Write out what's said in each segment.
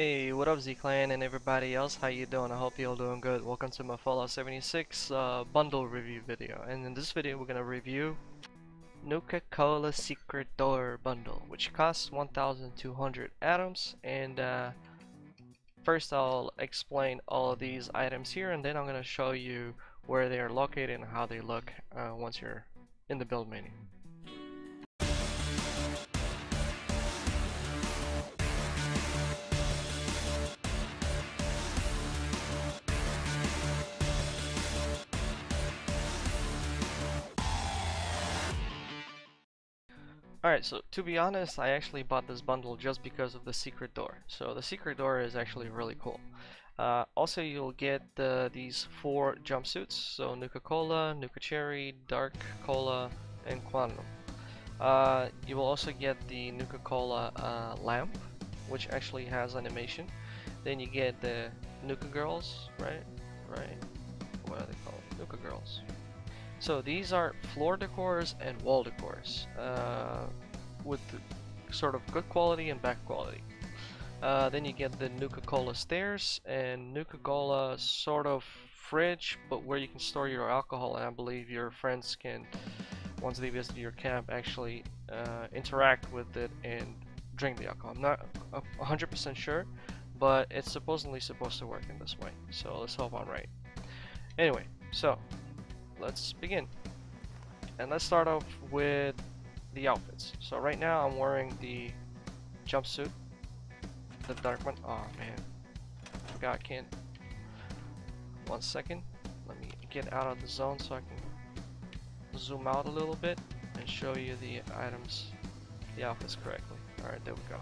Hey, what up Z-Clan and everybody else, how you doing? I hope you all doing good. Welcome to my Fallout 76 uh, bundle review video. And in this video we're gonna review Nuka-Cola Secret Door bundle, which costs 1,200 atoms. And uh, first I'll explain all these items here, and then I'm gonna show you where they are located and how they look uh, once you're in the build menu. Alright, so to be honest, I actually bought this bundle just because of the secret door. So the secret door is actually really cool. Uh, also, you'll get these four jumpsuits, so Nuka-Cola, Nuka-Cherry, Dark Cola, and Quantum. Uh, you will also get the Nuka-Cola uh, lamp, which actually has animation. Then you get the Nuka Girls, right? Right? What are they called? Nuka Girls. So these are floor decors and wall decors uh, with sort of good quality and bad quality. Uh, then you get the Nuka-Cola stairs and Nuka-Cola sort of fridge, but where you can store your alcohol. And I believe your friends can, once they visit your camp, actually uh, interact with it and drink the alcohol. I'm not 100% sure, but it's supposedly supposed to work in this way. So let's hope I'm right. Anyway, so let's begin. And let's start off with the outfits. So right now I'm wearing the jumpsuit, the dark one. Oh man, forgot I can't. One second, let me get out of the zone so I can zoom out a little bit and show you the items, the outfits correctly. Alright, there we go.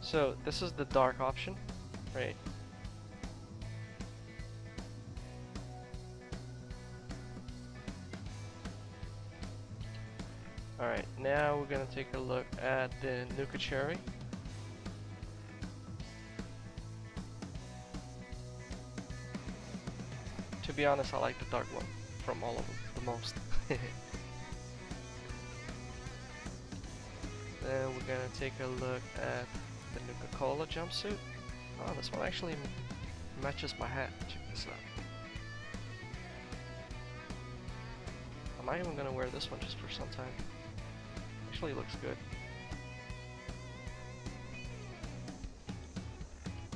So this is the dark option, right? Alright, now we're gonna take a look at the Nuka Cherry. To be honest, I like the dark one from all of them the most. then we're gonna take a look at the Nuka-Cola jumpsuit. Oh, this one actually matches my hat. Check this out. Am I even gonna wear this one just for some time? Actually looks good.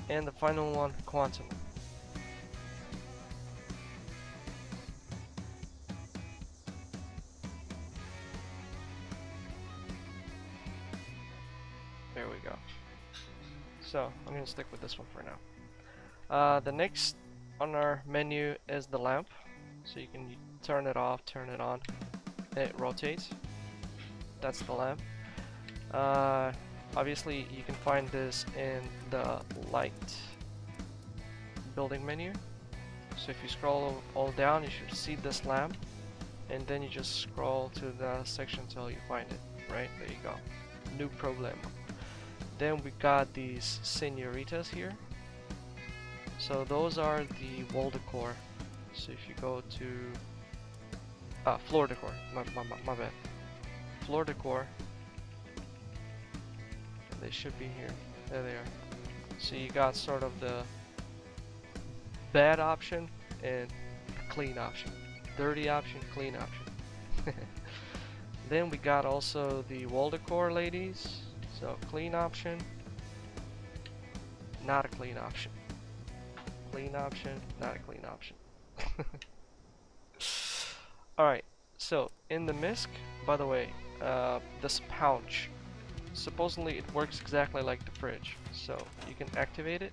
And the final one, Quantum. There we go. So, I'm going to stick with this one for now. Uh, the next on our menu is the lamp. So you can turn it off, turn it on, it rotates that's the lamp. Uh, obviously you can find this in the light building menu. So if you scroll all down you should see this lamp and then you just scroll to the section until you find it. Right, there you go. New problem. Then we got these senoritas here. So those are the wall decor. So if you go to ah, floor decor, my, my, my bad floor decor. They should be here. There they are. So you got sort of the bad option and clean option. Dirty option, clean option. then we got also the wall decor ladies. So clean option, not a clean option. Clean option, not a clean option. Alright, so in the MISC, by the way, uh, this pouch. Supposedly it works exactly like the fridge. So you can activate it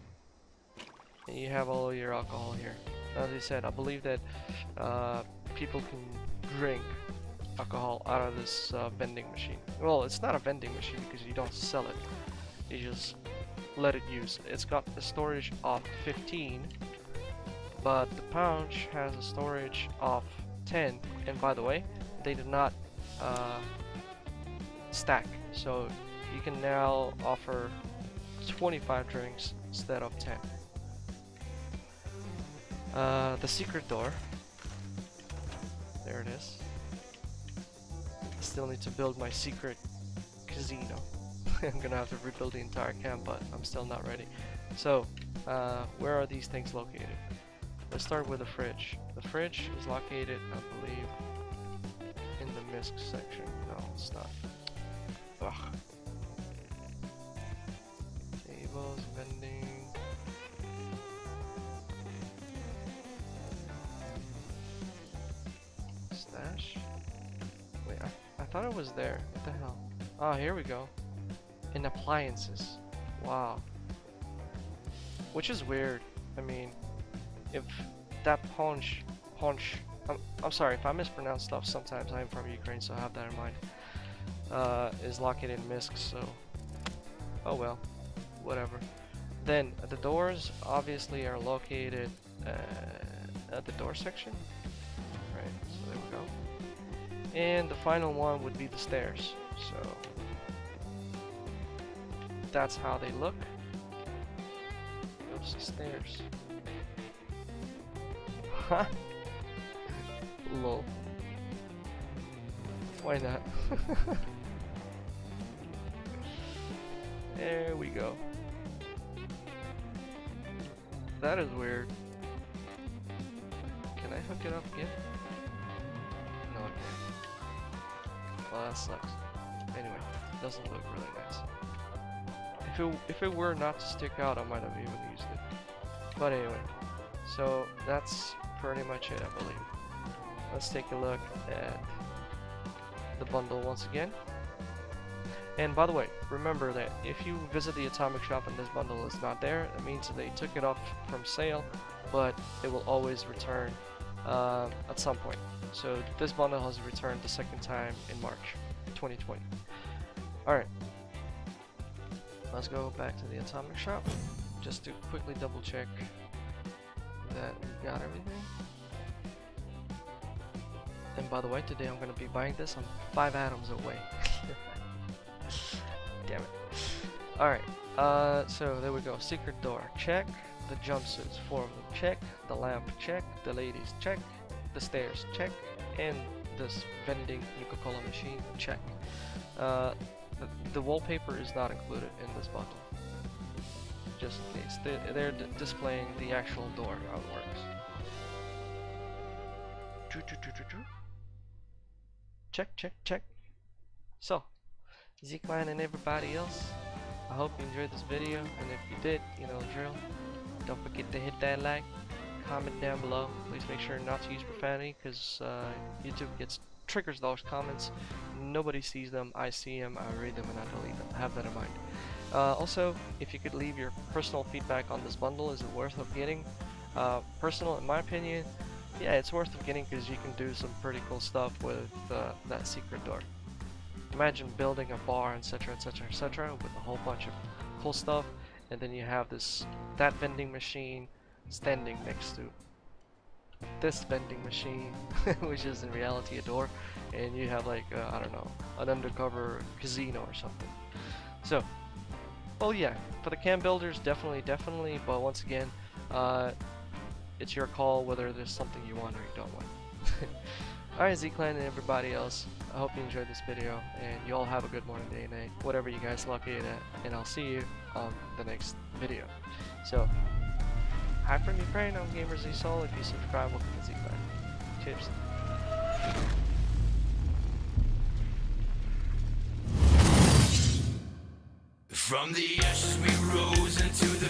and you have all your alcohol here. As I said, I believe that uh, people can drink alcohol out of this uh, vending machine. Well, it's not a vending machine because you don't sell it. You just let it use. It's got a storage of 15, but the pouch has a storage of 10. And by the way, they did not uh, stack. So you can now offer 25 drinks instead of 10. Uh, the secret door. There it is. I still need to build my secret casino. I'm gonna have to rebuild the entire camp, but I'm still not ready. So, uh, where are these things located? Let's start with the fridge. The fridge is located, I believe, in the MISC section. No, it's not. Ugh. Tables, vending. Stash? Wait, I, I thought it was there. What the hell? Oh, here we go. In appliances. Wow. Which is weird. I mean, if that punch, punch, I'm, I'm sorry if I mispronounce stuff sometimes, I'm from Ukraine, so I have that in mind, uh, is located in MISC, so, oh well, whatever. Then, the doors obviously are located uh, at the door section, right, so there we go. And the final one would be the stairs, so, that's how they look. Oops, stairs. Huh? Lol. Why not? there we go. That is weird. Can I hook it up again? No, I can't. Well, that sucks. Anyway, doesn't look really nice. If it, if it were not to stick out, I might have even used it. But anyway, so that's pretty much it, I believe. Let's take a look at the bundle once again. And by the way, remember that if you visit the Atomic Shop and this bundle is not there, it means they took it off from sale, but it will always return uh, at some point. So this bundle has returned the second time in March 2020. Alright, let's go back to the Atomic Shop just to quickly double check that we got everything. And by the way, today I'm going to be buying this. I'm five atoms away. Damn it. Alright, uh, so there we go. Secret door, check. The jumpsuits, four of them, check. The lamp, check. The ladies, check. The stairs, check. And this vending Nuka-Cola machine, check. Uh, the, the wallpaper is not included in this bundle just in case. They're, they're displaying the actual door, how it works. Check, check, check. So, Z-Clan and everybody else, I hope you enjoyed this video, and if you did, you know the drill. Don't forget to hit that like, comment down below. Please make sure not to use profanity, because uh, YouTube gets triggers those comments. Nobody sees them, I see them, I read them, and I delete them. Have that in mind. Uh, also, if you could leave your personal feedback on this bundle, is it worth of getting? Uh, personal, in my opinion, yeah, it's worth of getting because you can do some pretty cool stuff with uh, that secret door. Imagine building a bar, etc., etc., etc., with a whole bunch of cool stuff, and then you have this that vending machine standing next to this vending machine, which is in reality a door, and you have like uh, I don't know an undercover casino or something. So well, yeah, for the cam builders, definitely, definitely, but once again, uh, it's your call whether there's something you want or you don't want. Alright, Z-Clan and everybody else, I hope you enjoyed this video, and you all have a good morning, day, and night, whatever you guys lucky at, and I'll see you on the next video. So, hi from Ukraine, I'm Gamer Z Soul, if you subscribe, welcome to Z-Clan. Cheers. From the ashes we rose into the